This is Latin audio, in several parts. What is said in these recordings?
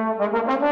Thank.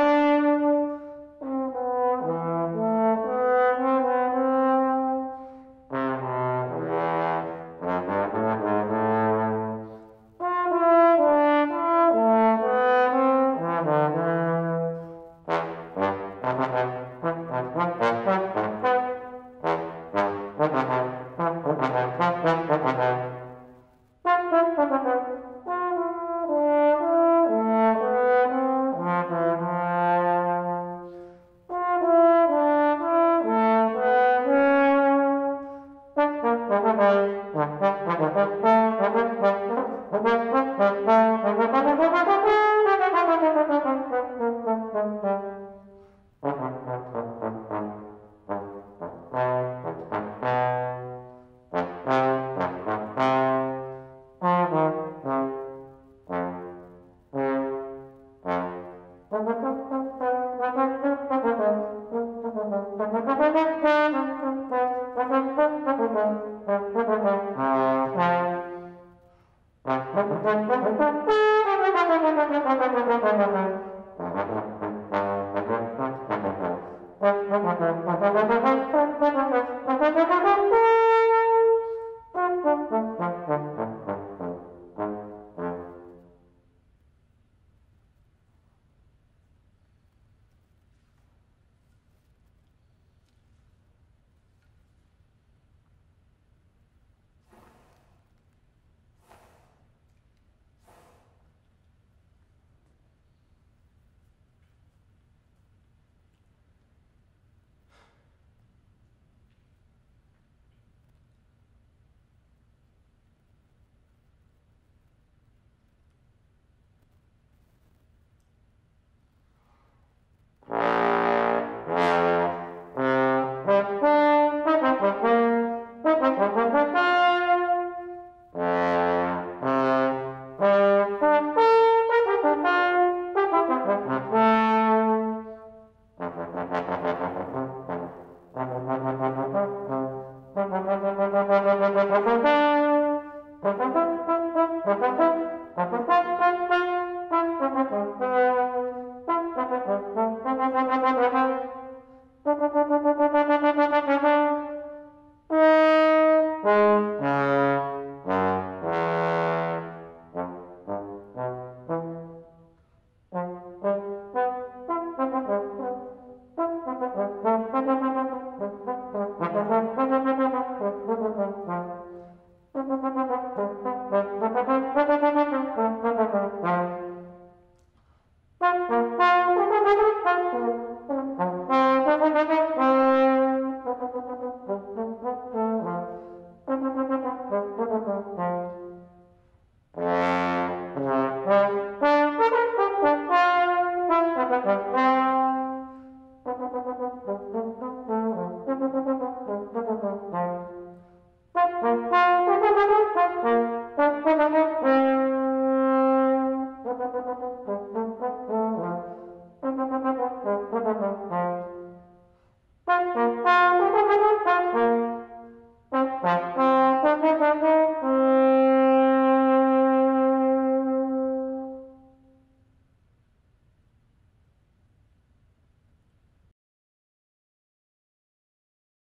Thank you. Thank you.